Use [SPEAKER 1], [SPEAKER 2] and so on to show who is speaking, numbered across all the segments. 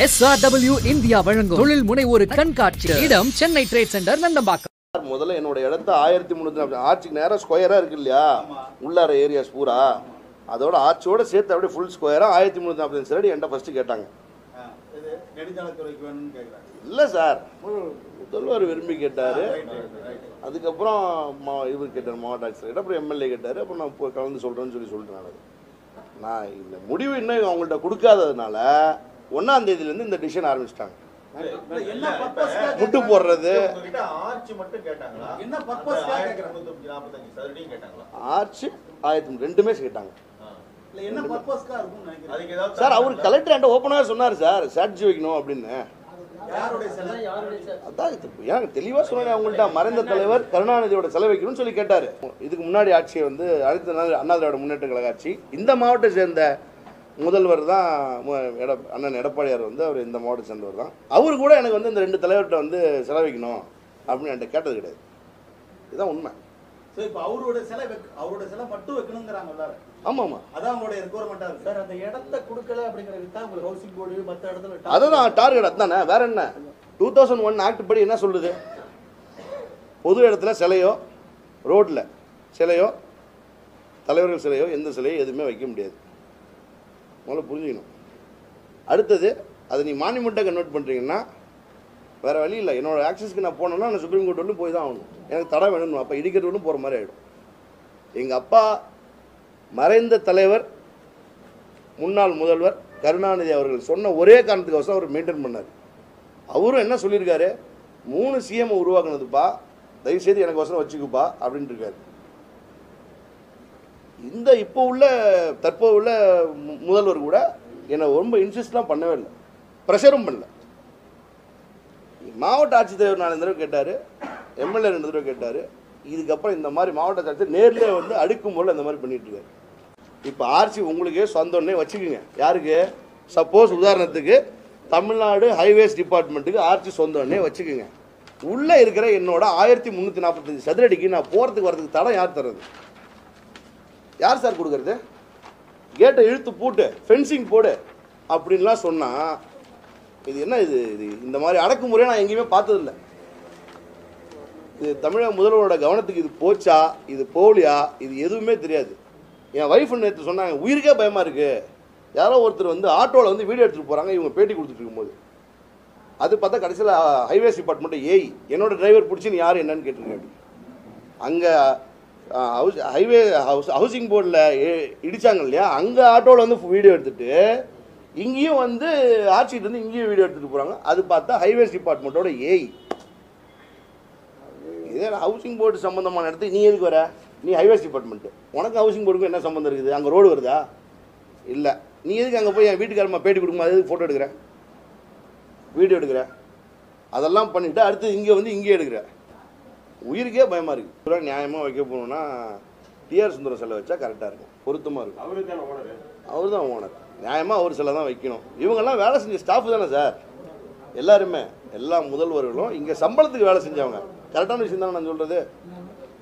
[SPEAKER 1] SRW India வழங்கும் தொழில் முனைவோர் கண்காட்சி. இடம் சென்னை ட்ரேட் சென்டர் நந்தம்பாக்கம்.
[SPEAKER 2] முதல்ல என்னோட இடத்த ஆயிரத்தி முந்நூற்றி ஆர்ச்சுக்கு நேரம் ஸ்கொயராக இருக்கு இல்லையா? உள்ளார ஏரியாஸ் பூரா. அதோட ஆர்ச்சியோட சேர்த்து அப்படியே ஃபுல் ஸ்கொயராக ஆயிரத்தி முந்நூற்றி நாற்பத்தஞ்சு சரடி என்கிட்ட ஃபஸ்ட்டு கேட்டாங்க. இல்லை சார். முதல்வர் விரும்பி கேட்டார். அதுக்கப்புறம் மா இவர் கேட்டார் மாவட்ட ஆட்சியர் அப்புறம் எம்எல்ஏ கேட்டார். அப்புறம் நான் போய் கலந்து சொல்கிறேன்னு சொல்லி சொல்லிட்டேன் நான். நான் இந்த முடிவு இன்னும் அவங்கள்ட்ட கொடுக்காததுனால ஒன்றாம் தேதியிலேருந்து இந்த டிசிஷன் ஆரம்பிச்சிட்டாங்க. முட்டு போடுறது?
[SPEAKER 3] ஆர்ச்சி மட்டும் கேட்டாங்களா?
[SPEAKER 4] என்ன purpose-க்காக
[SPEAKER 3] ஆயிரத்தி
[SPEAKER 2] ரெண்டுமே கேட்டாங்க.
[SPEAKER 3] ஆ.
[SPEAKER 4] இல்ல என்ன பர்பஸ்க்கா இருக்கும்னு நினைக்கிறேன்
[SPEAKER 3] அதுக்கு ஏதாவது
[SPEAKER 2] சார் அவர் கலெக்டர் என்கிட்ட ஓப்பனாக சொன்னார் சார் சாட்சி வைக்கணும் அப்படின்னு. அதான் தெளிவாக சொன்னேன் அவங்கள்ட்ட? மறைந்த தலைவர் கருணாநிதியோட செலவு வைக்கணும்னு சொல்லி கேட்டார். இதுக்கு முன்னாடி ஆட்சியை வந்து அடுத்த நாள் அண்ணா திராவிட முன்னேற்ற கழக ஆட்சி. இந்த மாவட்டத்தை சேர்ந்த முதல்வர் தான் எட அண்ணன் எடப்பாடியார் வந்து அவர் இந்த மாவட்டத்தை சேர்ந்தவர் தான். அவர் கூட எனக்கு வந்து இந்த ரெண்டு தலைவர்கிட்ட வந்து செலவழிக்கணும் அப்படின்னு என்கிட்ட கேட்டது கிடையாது. இதுதான் உண்மை.
[SPEAKER 4] சோ இப்ப அவரோட சிலை வைக்க அவரோட சிலை மட்டும் வைக்கணுங்கிறாங்க எல்லாரும்.
[SPEAKER 2] ஆமாம் ஆமாம்
[SPEAKER 4] அதான் அவங்களுடைய ரெக்குவயர்மெண்டா இருக்கு. சார் அந்த இடத்த கொடுக்கல அப்படிங்கறது தான் உங்களுக்கு ஹவுசிங் போர்டு மத்த இடத்துல
[SPEAKER 2] அதுதான் டார்கெட் அதுதானே வேற என்ன? டூ தௌசண்ட் ஒன் ஆக்ட் படி என்ன சொல்லுது? பொது இடத்துல சிலையோ ரோட்டில் சிலையோ தலைவர்கள் சிலையோ எந்த சிலையோ எதுவுமே வைக்க முடியாது. முதல்ல புரிஞ்சுக்கணும். அடுத்தது அதை நீ மானிமெண்ட்டாக கன்வெர்ட் பண்ணுறீங்கன்னா வேறு வழி இல்லை. என்னோடய ஆக்சஸ்க்கு நான் போனேன்னா நான் சுப்ரீம் கோர்ட் வரலும் போய் தான் ஆகணும். எனக்கு தடை வேணும் அப்போ இடிக்கிறவரும் போகிற மாதிரி ஆகிடும் எங்கள் அப்பா மறைந்த தலைவர் முன்னாள் முதல்வர் கருணாநிதி அவர்கள் சொன்ன ஒரே காரணத்துக்கோசம் அவர் மெயின்டைன் பண்ணார். அவரும் என்ன சொல்லியிருக்காரு? மூணு சிஎம் உருவாக்குனதுப்பா. தயவுசெய்து எனக்கு வசனம் வச்சுக்குப்பா அப்படின்ட்டு இருக்காரு. இந்த இப்போ உள்ள தற்போது உள்ள மு- முதல்வர் கூட என்னை ரொம்ப இன்சிஸ்ட்லாம் பண்ணவே இல்லை. ப்ரெஷரும் பண்ணல. மாவட்ட ஆட்சித்தலைவர் நாலு தடவை கேட்டார் எம்எல்ஏ ரெண்டு தடவை கேட்டார். இதுக்கப்புறம் இந்த மாதிரி மாவட்ட ஆட்சியர் நேர்லயே வந்து அடுக்கும் போல் இந்த மாதிரி பண்ணிட்டு இருக்காரு. இப்போ ஆர்சி உங்களுக்கே சொந்தம்னே வச்சுக்கோங்க. யாருக்கு? சப்போஸ் உதாரணத்துக்கு தமிழ்நாடு ஹைவேஸ் டிபார்ட்மெண்ட்டுக்கு ஆர்சி சொந்தம்னே வச்சுக்கோங்க. உள்ளே இருக்கிற என்னோட ஆயிரத்தி முந்நூற்றி நாற்பத்தஞ்சு சதுரடிக்கு நான் போகிறதுக்கு வரதுக்கு தடம் யார் தர்றது? யார் சார் கொடுக்கறது? கேட்டை இழுத்து பூட்டு ஃபென்சிங் போடு அப்படின்லாம் சொன்னால் இது என்ன இது இது இந்த மாதிரி அடக்குமுறையை நான் எங்கேயுமே பார்த்ததில்ல. இது தமிழக முதல்வரோட கவனத்துக்கு இது போச்சா இது போலியா இது எதுவுமே தெரியாது. என் ஒய்ஃப் நேற்று சொன்னாங்க உயிருக்கே பயமாக இருக்குது யாரோ ஒருத்தர் வந்து ஆட்டோவில் வந்து வீடியோ எடுத்துகிட்டு போகிறாங்க இவங்க பேட்டி கொடுத்துட்டு இருக்கும்போது. அது பார்த்தா கடைசியில் ஹைவேஸ் டிபார்ட்மெண்ட் ஏய் என்னோட டிரைவர் பிடிச்சி நீ யார் என்னன்னு கேட்டிருக்கேன். அப்படி அங்கே ஹவுஸ் ஹைவே ஹவுஸ் ஹவுசிங் போர்டில் இடிச்சாங்க இல்லையா? அங்கே ஆட்டோவில் வந்து வீடியோ எடுத்துட்டு இங்கேயும் வந்து ஆட்சிட்டு வந்து இங்கேயும் வீடியோ எடுத்துகிட்டு போகிறாங்க அது பார்த்தா ஹைவேஸ் டிபார்ட்மெண்ட்டோட ஏஐ இதே ஹவுசிங் போர்டு சம்மந்தமான இடத்துக்கு நீ எதுக்கு வர? நீ ஹைவேஸ் டிபார்ட்மெண்ட்டு உனக்கு ஹவுசிங் போர்டுக்கும் என்ன சம்மந்தம் இருக்குது? அங்கே ரோடு வருதா? இல்லை. நீ எதுக்கு அங்கே போய் என் வீட்டுக்காரம்மா பேட்டி கொடுக்கும்போது எதுக்கு ஃபோட்டோ எடுக்கிற? வீடியோ எடுக்கிற? அதெல்லாம் பண்ணிவிட்டு அடுத்து இங்கே வந்து இங்கே எடுக்கிற. உயிருக்கே பயமாக இருக்குது நியாயமாக வைக்க போகணுன்னா டிஆர் சுந்தரம் சிலை வச்சா கரெக்டாக இருக்கும். பொருத்தமாக இருக்கும். அவர் தான் ஓனர் நியாயமாக அவர் சிலை தான் வைக்கணும். இவங்கெல்லாம் வேலை செஞ்ச ஸ்டாஃப் தானே சார் எல்லாருமே. எல்லா முதல்வர்களும் இங்கே சம்பளத்துக்கு வேலை செஞ்சவங்க. கரெக்டான விஷயம் தானே நான் சொல்கிறது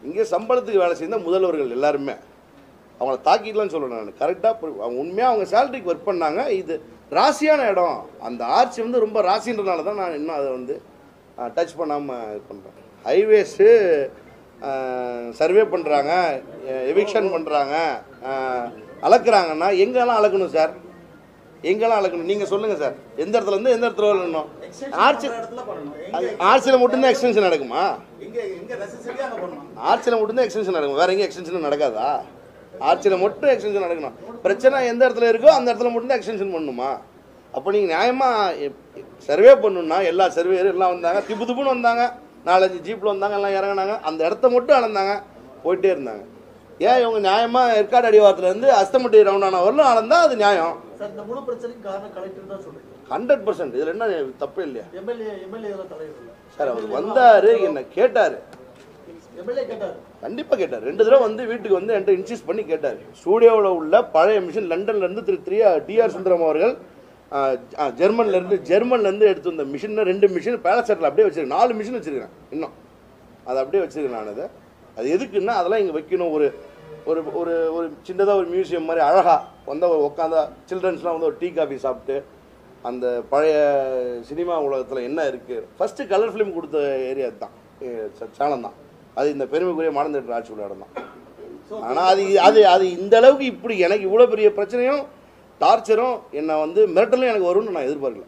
[SPEAKER 2] இங்கே சம்பளத்துக்கு வேலை செய்த முதல்வர்கள் எல்லாருமே. அவங்கள தாக்கிடலாம்னு சொல்கிறேன் நான். கரெக்டாக உண்மையாக அவங்க சேலரிக்கு ஒர்க் பண்ணாங்க. இது ராசியான இடம். அந்த ஆர்ச்சி வந்து ரொம்ப ராசின்றனால தான் நான் இன்னும் அதை வந்து டச் பண்ணாமல் இது பண்ணுறேன் ஹைவேஸு சர்வே பண்ணுறாங்க எவிக்ஷன் பண்ணுறாங்க அளக்குறாங்கன்னா எங்கெல்லாம் அளக்கணும் சார்? எங்கெல்லாம் அளக்கணும்? நீங்கள் சொல்லுங்கள் சார். எந்த இடத்துல இருந்து எந்த இடத்துல வரணும்? ஆர்ச்சி
[SPEAKER 4] எங்க
[SPEAKER 2] ஆர்ச்சியில் மட்டும்தான் எக்ஸ்டென்ஷன் நடக்குமா?
[SPEAKER 4] எங்க எங்க
[SPEAKER 2] ஆர்ச்சியில் மட்டும்தான் எக்ஸ்டென்ஷன் நடக்கும். வேற எங்கேயும் எக்ஸ்டென்ஷன் நடக்காதா? ஆர்ச்சியில் மட்டும் எக்ஸ்டென்ஷன் நடக்கணும். பிரச்சனை எந்த இடத்துல இருக்கோ அந்த இடத்துல மட்டும் தான் எக்ஸ்டென்ஷன் பண்ணணுமா அப்போ நீங்கள் நியாயமாக சர்வே பண்ணணும்னா எல்லா சர்வேயரும் எல்லாம் வந்தாங்க. திப்பு திப்புன்னு வந்தாங்க. நாலஞ்சு ஜீப்பில் வந்தாங்க எல்லாம் இறங்குனாங்க. அந்த இடத்த மட்டும் அளந்தாங்க. போயிட்டே இருந்தாங்க. ஏன் இவங்க நியாயமாக ஏற்காடு அடிவாரத்துலேருந்து அஸ்தமட்டி ரவுண்டான வரலும் அளந்தா அது நியாயம். ஹண்ட்ரட் பர்சன்ட் இதில் என்ன தப்பு இல்லையா? சார் அவர் வந்தார் என்னை
[SPEAKER 4] கேட்டார்.
[SPEAKER 2] கண்டிப்பாக கேட்டார். ரெண்டு தடவை வந்து வீட்டுக்கு வந்து என்கிட்ட இன்சிஸ்ட் பண்ணி கேட்டார். ஸ்டூடியோவில் உள்ள பழைய மிஷின் லண்டன்ல இருந்து திரு த்ரீ டிஆர் சுந்தரம் அவர்கள் ஆஹ், ஆஹ், ஜெர்மன்ல இருந்து ஜெர்மன்ல இருந்து எடுத்து வந்த மிஷின் ரெண்டு மிஷின் பேலசெட்டில் அப்படியே வச்சிருக்கேன். நாலு மிஷின் வச்சிருக்கேன் இன்னும். அதை அப்படியே வச்சிருக்கேன் நான் அதை அது எதுக்குன்னா அதெல்லாம் இங்கே வைக்கணும். ஒரு ஒரு ஒரு ஒரு சின்னதாக ஒரு மியூசியம் மாதிரி அழகாக வந்து உட்காந்தா சில்ட்ரன்ஸ்லாம் வந்து ஒரு டீ காஃபி சாப்பிட்டு அந்த பழைய சினிமா உலகத்தில் என்ன இருக்குது ஃபஸ்ட்டு கலர் ஃபிலிம் கொடுத்த ஏரியா தான் சேலம் தான். அது இந்த பெருமைக்குரிய மாடர்ன் தேட்டர் ஆட்சி உள்ள இடம் தான் ஆனால் அது அது அது இந்த அளவுக்கு இப்படி எனக்கு இவ்வளோ பெரிய பிரச்சனையும் டார்ச்சரும் என்னை வந்து மிரட்டலும் எனக்கு வரும்னு நான் எதிர்பார்க்கல.